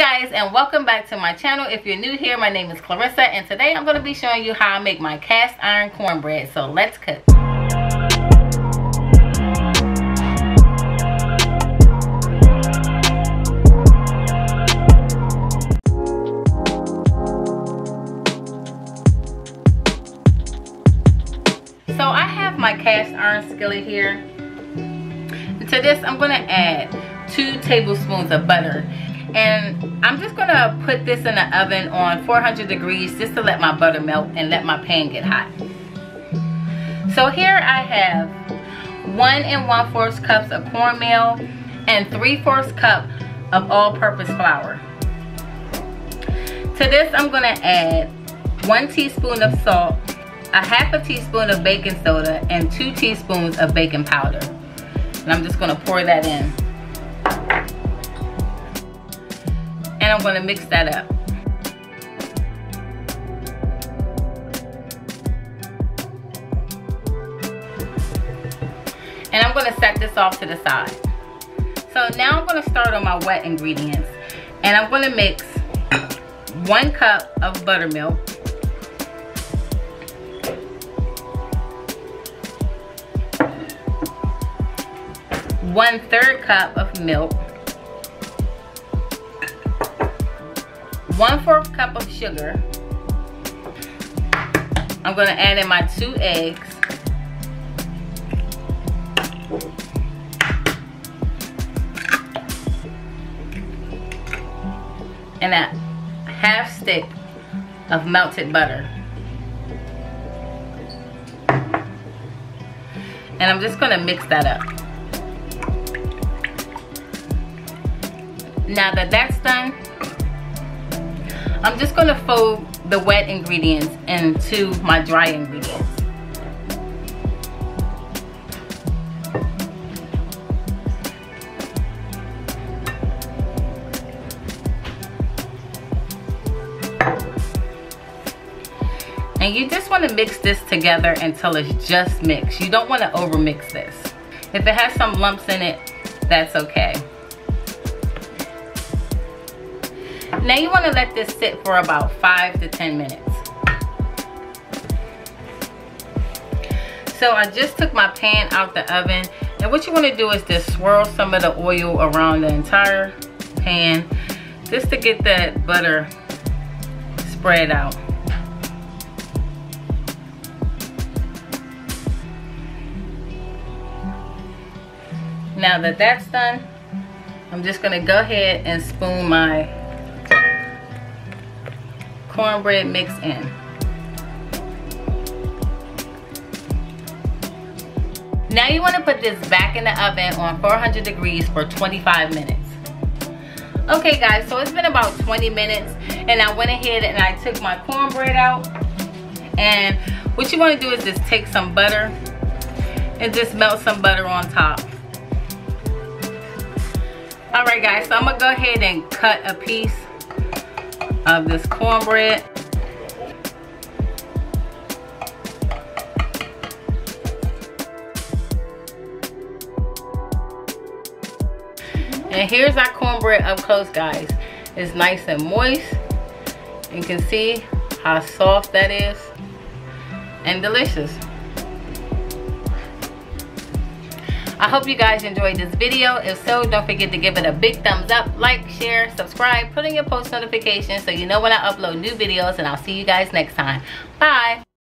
guys and welcome back to my channel. If you're new here my name is clarissa and today i'm going to be showing you how i make my cast iron cornbread. So let's cook. So i have my cast iron skillet here. To this i'm going to add two tablespoons of butter and I'm just gonna put this in the oven on 400 degrees just to let my butter melt and let my pan get hot. So here I have one and one fourth cups of cornmeal and three fourths cup of all-purpose flour. To this I'm gonna add one teaspoon of salt, a half a teaspoon of baking soda, and two teaspoons of baking powder. And I'm just gonna pour that in. And I'm gonna mix that up. And I'm gonna set this off to the side. So now I'm gonna start on my wet ingredients. And I'm gonna mix one cup of buttermilk, one third cup of milk, one fourth cup of sugar. I'm gonna add in my two eggs. And a half stick of melted butter. And I'm just gonna mix that up. Now that that's done, I'm just gonna fold the wet ingredients into my dry ingredients. And you just wanna mix this together until it's just mixed. You don't wanna over mix this. If it has some lumps in it, that's okay. Now you want to let this sit for about 5 to 10 minutes. So I just took my pan out the oven and what you want to do is just swirl some of the oil around the entire pan just to get that butter spread out. Now that that's done, I'm just gonna go ahead and spoon my cornbread mix in. Now you want to put this back in the oven on 400 degrees for 25 minutes. Okay guys, so it's been about 20 minutes and I went ahead and I took my cornbread out. And what you want to do is just take some butter and just melt some butter on top. Alright guys, so I'm going to go ahead and cut a piece of this cornbread. And here's our cornbread up close, guys. It's nice and moist. You can see how soft that is and delicious. I hope you guys enjoyed this video. If so, don't forget to give it a big thumbs up, like, share, subscribe, put in your post notifications so you know when I upload new videos and I'll see you guys next time. Bye.